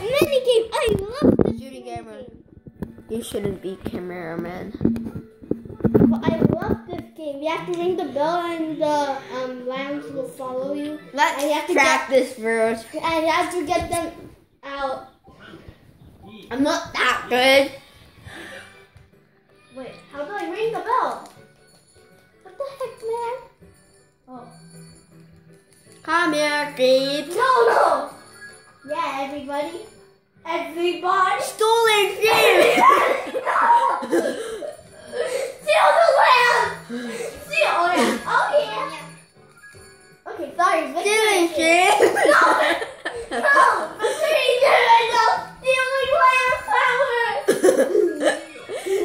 next minigame. I love this Judy Gamer. You shouldn't be cameraman. But I love this game. You have to ring the bell and the um, lambs will follow you. Let's And you have to track this first. And you have to get them out. I'm not that good. Wait, how do I ring the bell? What the heck, man? Oh. Come here, Gabe. No, no! Yeah, everybody. Everybody. Stolen Gabe. Steal the lamb! Steal the lamb! Oh, yeah. Okay, sorry. Stealing Victory. Gabe. No! No! Victory! Stealing lamb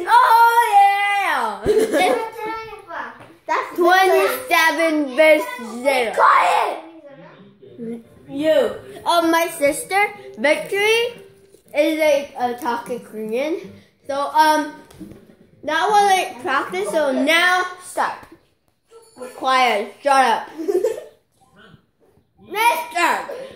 oh yeah. That's Twenty-seven best zero. Quiet! You. Um, my sister Victory is like a talking Korean. So um, that was like practice. So now start. Quiet. Shut up. Mister.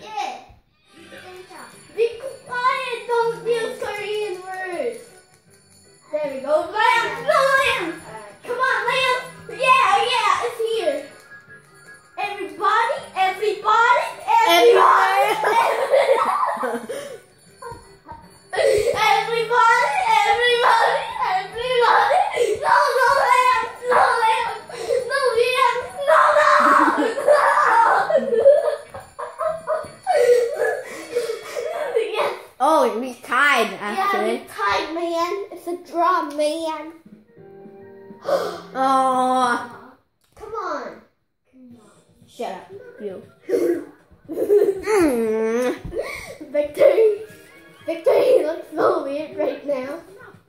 Oh, we tied Yeah, actually. we tied, man. It's a draw, man. Oh, Come on. Come on. Shut up, you. Mm. Victory. Victory looks so weird right now.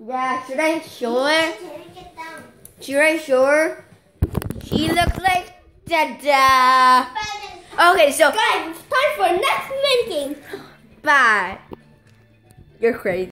Yeah, should I show her? Should I show her? She looks like Dada. Okay, so Guys, it's time for next minigame. bye. You're crazy.